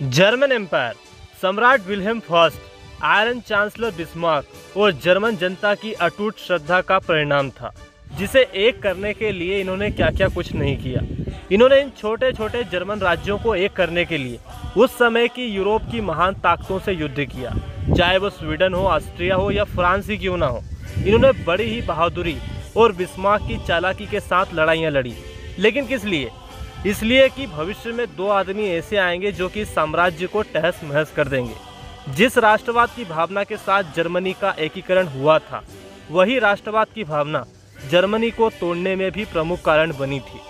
German empire सम्राट Wilhelm first, iron chancellor Bismarck और German जनता की अटूट श्रद्धा का परिणाम था, जिसे एक करने के लिए इन्होंने क्या क्या कुछ नहीं किया। इन्होंने इन छोटे छोटे जर्मन राज्यों को एक करने के लिए उस समय की यूरोप की महान ताकतों से युद्ध किया, चाहे वो स्वीडन हो, ऑस्ट्रिया हो या फ्रांस ही क्यों ना हो। इन्होंने बड़ी ही बहादुरी और बिस्मार्क की चालाकी के साथ लड़ाइयाँ लड़ी। लेकिन किस लिए? इसलिए कि भविष्य में दो आदमी ऐसे आएँगे जो कि साम्राज्य को तहस महस कर देंगे। जिस राष्ट्रवाद की भावना के साथ जर्मनी का एकीकरण हुआ था, वही राष्ट्रवाद की भावना जर्मनी को तोड़ने में भी प्रमुख कारण बनी थी।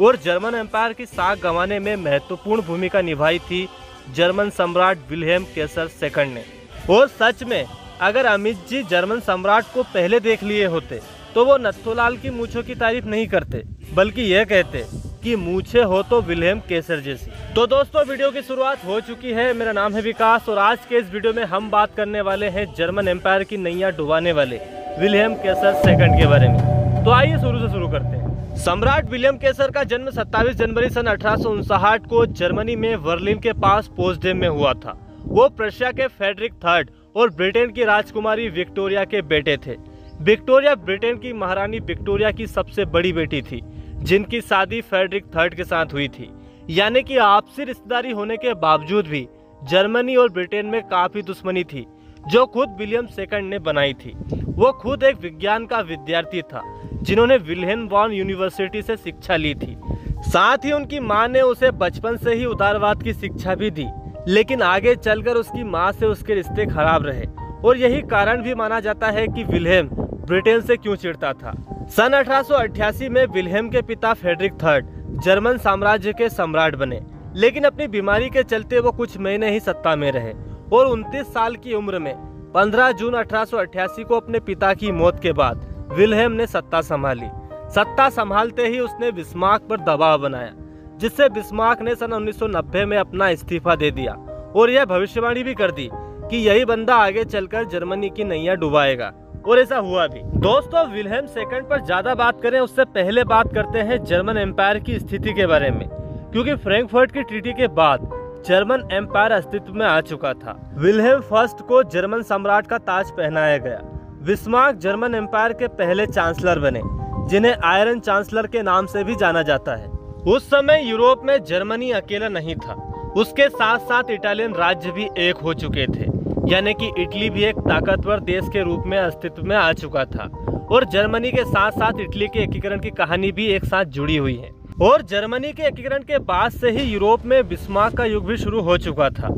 और जर्मन एम्पायर की साख गंवाने में महत्वपूर्ण भूमिका निभाई थी जर्मन सम्राट विल्हेम केसर सेकंड ने। और सच में, अगर अमित जी जर्मन सम्राट को पहले देख लिए होते तो वो नत्थोलाल की मूछों की तारीफ़ नहीं करते, बल्कि यह कहते कि मूछे हो तो विलियम केसर जैसी। तो दोस्तों, वीडियो की शुरुआत हो चुकी है। मेरा नाम है विकास और आज के इस वीडियो में हम बात करने वाले हैं जर्मन एम्पायर की नैया डुबाने वाले विलियम केसर सेकंड के बारे में। तो आइए शुरू से शुरू करते हैं। सम्राट विलियम केसर का जन्म 27 जनवरी सन अठारह को जर्मनी में वर्लिन के पास पोस्टडेम में हुआ था। वो प्रशिया के फेडरिक थर्ड और ब्रिटेन की राजकुमारी विक्टोरिया के बेटे थे। विक्टोरिया ब्रिटेन की महारानी विक्टोरिया की सबसे बड़ी बेटी थी। जिनकी शादी फेडरिक थर्ड के साथ हुई थी। यानी कि आपसी रिश्तेदारी होने के बावजूद भी जर्मनी और ब्रिटेन में काफ़ी दुश्मनी थी, जो खुद विलियम सेकंड ने बनाई थी। वो खुद एक विज्ञान का विद्यार्थी था, जिन्होंने विल्हेन वॉन यूनिवर्सिटी से शिक्षा ली थी। साथ ही उनकी माँ ने उसे बचपन से ही उदारवाद की शिक्षा भी दी, लेकिन आगे चलकर उसकी माँ से उसके रिश्ते खराब रहे। और यही कारण भी माना जाता है कि विल्हेम ब्रिटेन से क्यों चिढ़ता था? सन 1888 में विलहेम के पिता फेडरिक थर्ड जर्मन साम्राज्य के सम्राट बने। लेकिन अपनी बीमारी के चलते वो कुछ महीने ही सत्ता में रहे और 29 साल की उम्र में 15 जून 1888 को अपने पिता की मौत के बाद विल्हेम ने सत्ता संभाली। सत्ता संभालते ही उसने बिस्मार्क पर दबाव बनाया, जिससे बिस्मार्क ने सन 1990 में अपना इस्तीफा दे दिया और यह भविष्यवाणी भी कर दी कि यही बंदा आगे चलकर जर्मनी की नैया डुबाएगा। और ऐसा हुआ भी। दोस्तों, विल्हेम सेकंड पर ज़्यादा बात करें, उससे पहले बात करते हैं जर्मन एम्पायर की स्थिति के बारे में। क्योंकि फ्रैंकफर्ट की ट्रीटी के बाद जर्मन एम्पायर अस्तित्व में आ चुका था। विल्हेम फ़र्स्ट को जर्मन सम्राट का ताज पहनाया गया। विस्मार्क जर्मन एम्पायर के पहले चांसलर बने, जिन्हें आयरन चांसलर के नाम से भी जाना जाता है। उस समय यूरोप में जर्मनी अकेला नहीं था। उसके साथ साथ इटालियन राज्य भी एक हो चुके थे। यानी कि इटली भी एक ताकतवर देश के रूप में अस्तित्व में आ चुका था। और जर्मनी के साथ साथ इटली के एकीकरण की कहानी भी एक साथ जुड़ी हुई है। और जर्मनी के एकीकरण के बाद से ही यूरोप में बिस्मार्क का युग भी शुरू हो चुका था।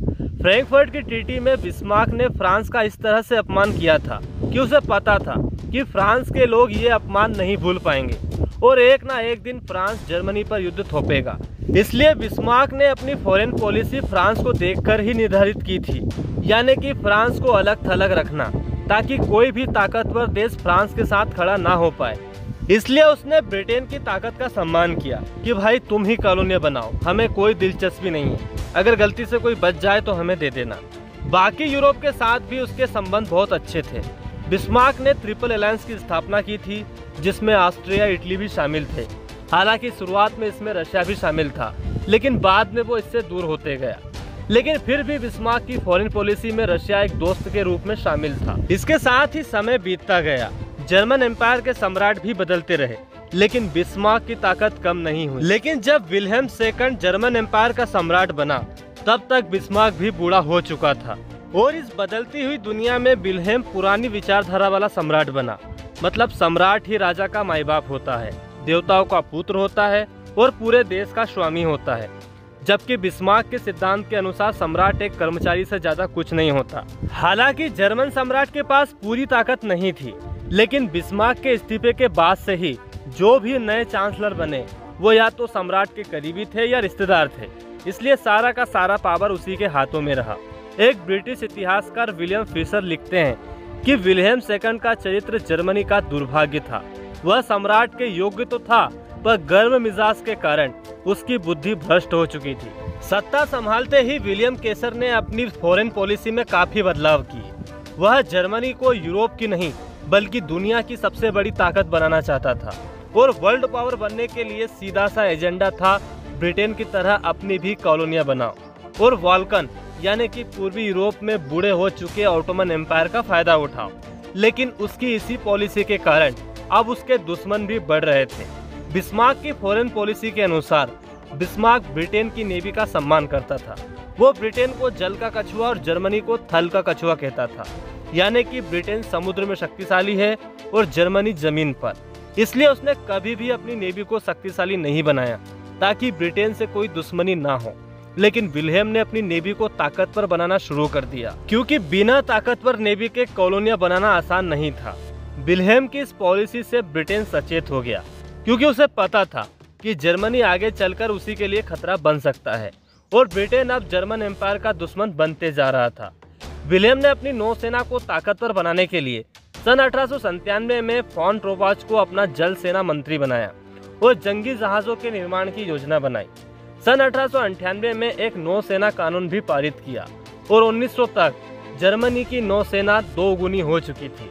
फ्रैंकफर्ट की ट्रीटी में बिस्मार्क ने फ्रांस का इस तरह से अपमान किया था कि उसे पता था कि फ्रांस के लोग ये अपमान नहीं भूल पाएँगे। और एक ना एक दिन फ्रांस जर्मनी पर युद्ध थोपेगा। इसलिए बिस्मार्क ने अपनी फॉरेन पॉलिसी फ्रांस को देखकर ही निर्धारित की थी, यानी कि फ्रांस को अलग थलग रखना, ताकि कोई भी ताकतवर देश फ्रांस के साथ खड़ा ना हो पाए। इसलिए उसने ब्रिटेन की ताकत का सम्मान किया कि, भाई, तुम ही कॉलोनी बनाओ, हमें कोई दिलचस्पी नहीं है। अगर गलती से कोई बच जाए तो हमें दे देना। बाकी यूरोप के साथ भी उसके संबंध बहुत अच्छे थे। बिस्मार्क ने ट्रिपल अलायंस की स्थापना की थी, जिसमें ऑस्ट्रिया, इटली भी शामिल थे। हालाँकि शुरुआत में इसमें रशिया भी शामिल था, लेकिन बाद में वो इससे दूर होते गया। लेकिन फिर भी बिस्मार्क की फॉरेन पॉलिसी में रशिया एक दोस्त के रूप में शामिल था। इसके साथ ही समय बीतता गया। जर्मन एम्पायर के सम्राट भी बदलते रहे, लेकिन बिस्मार्क की ताकत कम नहीं हुई। लेकिन जब विल्हेम सेकंड जर्मन एम्पायर का सम्राट बना, तब तक बिस्मार्क भी बूढ़ा हो चुका था। और इस बदलती हुई दुनिया में विल्हेम पुरानी विचारधारा वाला सम्राट बना। मतलब सम्राट ही राजा का माई बाप होता है। देवताओं का पुत्र होता है और पूरे देश का स्वामी होता है, जबकि बिस्मार्क के सिद्धांत के अनुसार सम्राट एक कर्मचारी से ज़्यादा कुछ नहीं होता। हालाँकि जर्मन सम्राट के पास पूरी ताकत नहीं थी, लेकिन बिस्मार्क के इस्तीफे के बाद से ही जो भी नए चांसलर बने, वो या तो सम्राट के करीबी थे या रिश्तेदार थे, इसलिए सारा का सारा पावर उसी के हाथों में रहा। एक ब्रिटिश इतिहासकार विलियम फिशर लिखते हैं कि विलियम सेकंड का चरित्र जर्मनी का दुर्भाग्य था। वह सम्राट के योग्य तो था, पर गर्म मिजाज के कारण उसकी बुद्धि भ्रष्ट हो चुकी थी। सत्ता संभालते ही विलियम केसर ने अपनी फॉरेन पॉलिसी में काफ़ी बदलाव किए। वह जर्मनी को यूरोप की नहीं, बल्कि दुनिया की सबसे बड़ी ताकत बनाना चाहता था और वर्ल्ड पावर बनने के लिए सीधा सा एजेंडा था ब्रिटेन की तरह अपनी भी कॉलोनियाँ बनाओ। और वाल्कन यानी कि पूर्वी यूरोप में बूढ़े हो चुके ऑटोमन एम्पायर का फ़ायदा उठाओ। लेकिन उसकी इसी पॉलिसी के कारण अब उसके दुश्मन भी बढ़ रहे थे। बिस्मार्क की फॉरेन पॉलिसी के अनुसार, बिस्मार्क ब्रिटेन की नेवी का सम्मान करता था। वो ब्रिटेन को जल का कछुआ और जर्मनी को थल का कछुआ कहता था। यानी कि ब्रिटेन समुद्र में शक्तिशाली है और जर्मनी ज़मीन पर। इसलिए उसने कभी भी अपनी नेवी को शक्तिशाली नहीं बनाया, ताकि ब्रिटेन से कोई दुश्मनी ना हो। लेकिन विलियम ने अपनी नेवी को ताकतवर बनाना शुरू कर दिया। क्योंकि बिना ताकतवर नेवी के कॉलोनिया बनाना आसान नहीं था। विलियम की इस पॉलिसी से ब्रिटेन सचेत हो गया, क्योंकि उसे पता था कि जर्मनी आगे चलकर उसी के लिए खतरा बन सकता है, और ब्रिटेन अब जर्मन एम्पायर का दुश्मन बनते जा रहा था। विलियम ने अपनी नौसेना को ताकतवर बनाने के लिए सन अठारह में फॉन ट्रोबाच को अपना जल सेना मंत्री बनाया, और जंगी जहाजों के निर्माण की योजना बनाई। सन अठारह में एक नौसेना कानून भी पारित किया, और 1900 तक जर्मनी की नौसेना दो गुनी हो चुकी थी।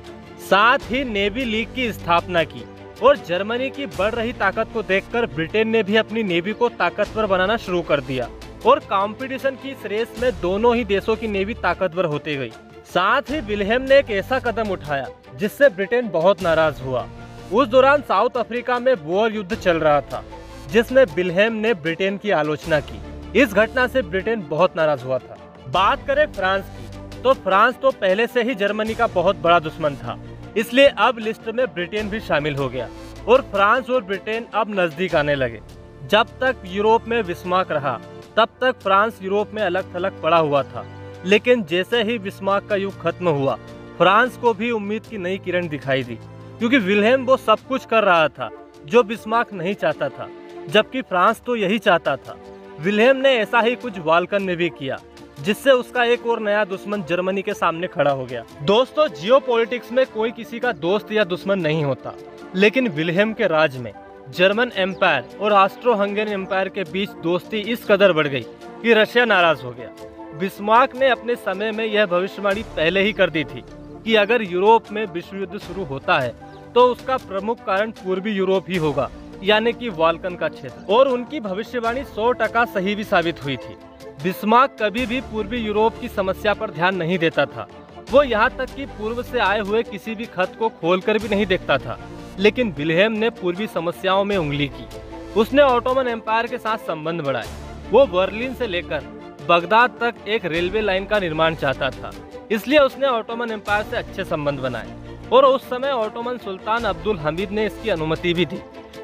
साथ ही नेवी लीग की स्थापना की और जर्मनी की बढ़ रही ताकत को देखकर ब्रिटेन ने भी अपनी नेवी को ताकतवर बनाना शुरू कर दिया और कंपटीशन की इस रेस में दोनों ही देशों की नेवी ताकतवर होती गई। साथ ही विलियम ने एक ऐसा कदम उठाया जिससे ब्रिटेन बहुत नाराज़ हुआ। उस दौरान साउथ अफ्रीका में बोअर युद्ध चल रहा था, जिसमें विलियम ने ब्रिटेन की आलोचना की। इस घटना से ब्रिटेन बहुत नाराज़ हुआ था। बात करें फ्रांस की तो फ्रांस तो पहले से ही जर्मनी का बहुत बड़ा दुश्मन था। इसलिए अब लिस्ट में ब्रिटेन भी शामिल हो गया और फ्रांस और ब्रिटेन अब नज़दीक आने लगे। जब तक यूरोप में विस्माक रहा, तब तक फ्रांस यूरोप में अलग थलग पड़ा हुआ था। लेकिन जैसे ही बिस्मार्क का युग खत्म हुआ, फ्रांस को भी उम्मीद की नई किरण दिखाई दी, क्योंकि विलहेम वो सब कुछ कर रहा था जो बिस्मार्क नहीं चाहता था, जबकि फ्रांस तो यही चाहता था। विलहेम ने ऐसा ही कुछ वालकन में भी किया। जिससे उसका एक और नया दुश्मन जर्मनी के सामने खड़ा हो गया। दोस्तों जियो में कोई किसी का दोस्त या दुश्मन नहीं होता। लेकिन विलहेम के राज में जर्मन एम्पायर और ऑस्ट्रो हंगेरियन एम्पायर के बीच दोस्ती इस कदर बढ़ गई कि रशिया नाराज़ हो गया। बिस्मार्क ने अपने समय में यह भविष्यवाणी पहले ही कर दी थी कि अगर यूरोप में विश्व युद्ध शुरू होता है तो उसका प्रमुख कारण पूर्वी यूरोप ही होगा, यानी कि वाल्कन का क्षेत्र। और उनकी भविष्यवाणी 100 टका सही भी साबित हुई थी। बिस्मार्क कभी भी पूर्वी यूरोप की समस्या पर ध्यान नहीं देता था। वो यहाँ तक कि पूर्व से आए हुए किसी भी खत को खोलकर भी नहीं देखता था। लेकिन विलहेम ने पूर्वी समस्याओं में उंगली की। उसने ऑटोमन एम्पायर के साथ संबंध बढ़ाए। वो बर्लिन से लेकर बगदाद तक एक रेलवे लाइन का निर्माण चाहता था। इसलिए उसने ऑटोमन एम्पायर से अच्छे संबंध बनाए। और उस समय ऑटोमन सुल्तान अब्दुल हमीद ने इसकी अनुमति भी दी।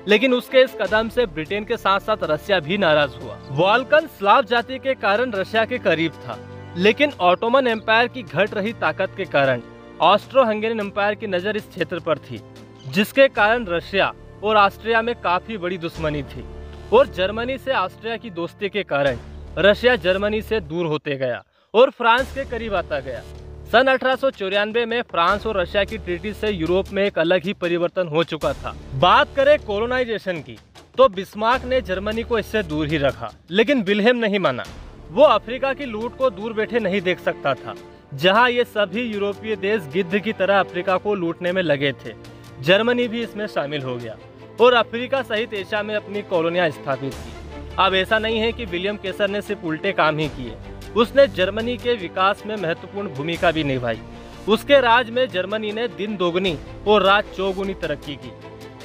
लेकिन उसके इस कदम से ब्रिटेन के साथ साथ रशिया भी नाराज़ हुआ। वालकन स्लाव जाति के कारण रशिया के करीब था, लेकिन ऑटोमन एम्पायर की घट रही ताकत के कारण ऑस्ट्रो हंगेरियन एम्पायर की नज़र इस क्षेत्र पर थी, जिसके कारण रशिया और ऑस्ट्रिया में काफ़ी बड़ी दुश्मनी थी और जर्मनी से ऑस्ट्रिया की दोस्ती के कारण रशिया जर्मनी से दूर होते गया और फ्रांस के करीब आता गया। सन अठारह सौ चौरानवे में फ्रांस और रशिया की ट्रीटी से यूरोप में एक अलग ही परिवर्तन हो चुका था। बात करें कोलोनाइजेशन की तो बिस्मार्क ने जर्मनी को इससे दूर ही रखा, लेकिन विलहेम नहीं माना। वो अफ्रीका की लूट को दूर बैठे नहीं देख सकता था, जहाँ ये सभी यूरोपीय देश गिद्ध की तरह अफ्रीका को लूटने में लगे थे। जर्मनी भी इसमें शामिल हो गया, और अफ्रीका सहित एशिया में अपनी कॉलोनियाँ स्थापित की। अब ऐसा नहीं है कि विलियम केसर ने सिर्फ़ उल्टे काम ही किए। उसने जर्मनी के विकास में महत्वपूर्ण भूमिका भी निभाई। उसके राज में जर्मनी ने दिन दोगुनी और रात चौगुनी तरक्की की।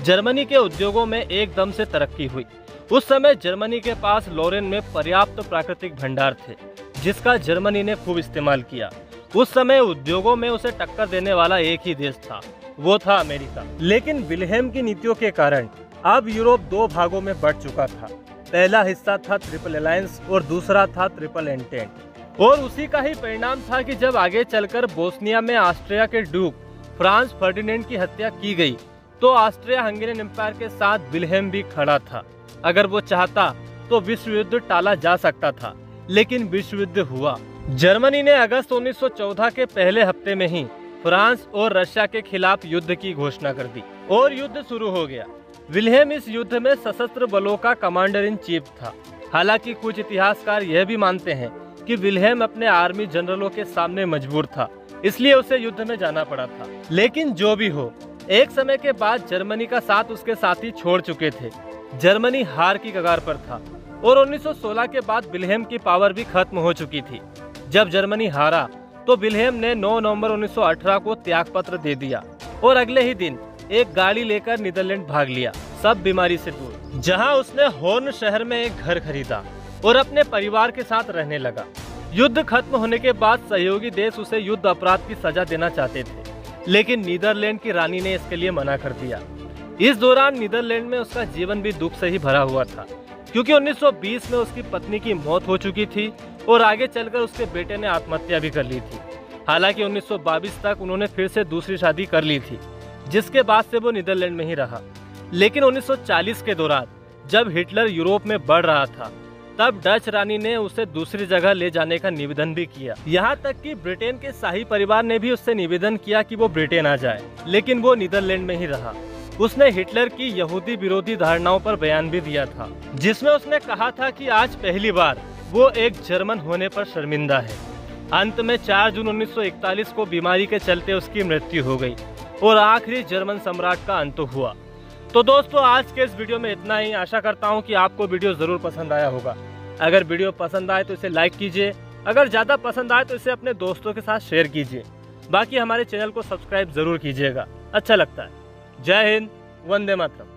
जर्मनी के उद्योगों में एकदम से तरक्की हुई। उस समय जर्मनी के पास लोरेन में पर्याप्त प्राकृतिक भंडार थे, जिसका जर्मनी ने खूब इस्तेमाल किया। उस समय उद्योगों में उसे टक्कर देने वाला एक ही देश था, वो था अमेरिका। लेकिन विलहेम की नीतियों के कारण अब यूरोप दो भागों में बढ़ चुका था। पहला हिस्सा था ट्रिपल अलायंस और दूसरा था ट्रिपल एंटेंट और उसी का ही परिणाम था कि जब आगे चलकर बोस्निया में ऑस्ट्रिया के ड्यूक फ्रांस फर्डिनेंड की हत्या की गई तो ऑस्ट्रिया हंगेरियन एम्पायर के साथ विलहेम भी खड़ा था। अगर वो चाहता तो विश्व युद्ध टाला जा सकता था, लेकिन विश्व युद्ध हुआ। जर्मनी ने अगस्त 1914 के पहले हफ़्ते में ही फ्रांस और रशिया के खिलाफ युद्ध की घोषणा कर दी। और युद्ध शुरू हो गया। विलहेम इस युद्ध में सशस्त्र बलों का कमांडर इन चीफ था। हालाँकि कुछ इतिहासकार यह भी मानते हैं कि विलियम अपने आर्मी जनरलों के सामने मजबूर था, इसलिए उसे युद्ध में जाना पड़ा था। लेकिन जो भी हो, एक समय के बाद जर्मनी का साथ उसके साथी छोड़ चुके थे। जर्मनी हार की कगार पर था और 1916 के बाद विलहेम की पावर भी खत्म हो चुकी थी। जब जर्मनी हारा तो विल्हेम ने 9 नवंबर 1918 को त्याग पत्र दे दिया और अगले ही दिन एक गाड़ी लेकर नीदरलैंड भाग लिया। सब बीमारी से दूर। जहाँ उसने हॉर्न शहर में एक घर खरीदा और अपने परिवार के साथ रहने लगा। युद्ध खत्म होने के बाद सहयोगी देश उसे युद्ध अपराध की सजा देना चाहते थे। लेकिन नीदरलैंड की रानी ने इसके लिए मना कर दिया। इस दौरान नीदरलैंड में उसका जीवन भी दुख से ही भरा हुआ था, क्योंकि 1920 में उसकी पत्नी की मौत हो चुकी थी और आगे चलकर उसके बेटे ने आत्महत्या भी कर ली थी। हालाँकि 1922 तक उन्होंने फिर से दूसरी शादी कर ली थी। जिसके बाद से वो नीदरलैंड में ही रहा। लेकिन 1940 के दौरान, जब हिटलर यूरोप में बढ़ रहा था, तब डच रानी ने उसे दूसरी जगह ले जाने का निवेदन भी किया। यहाँ तक कि ब्रिटेन के शाही परिवार ने भी उससे निवेदन किया कि वो ब्रिटेन आ जाए। लेकिन वो नीदरलैंड में ही रहा। उसने हिटलर की यहूदी विरोधी धारणाओं पर बयान भी दिया था, जिसमें उसने कहा था कि आज पहली बार वो एक जर्मन होने पर शर्मिंदा है। अंत में 4 जून 1941 को बीमारी के चलते उसकी मृत्यु हो गई। और आखिरी जर्मन सम्राट का अंत हुआ। तो दोस्तों, आज के इस वीडियो में इतना ही। आशा करता हूँ कि आपको वीडियो ज़रूर पसंद आया होगा। अगर वीडियो पसंद आए तो इसे लाइक कीजिए। अगर ज़्यादा पसंद आए तो इसे अपने दोस्तों के साथ शेयर कीजिए। बाकी हमारे चैनल को सब्सक्राइब ज़रूर कीजिएगा। अच्छा लगता है। जय हिंद, वंदे मातरम।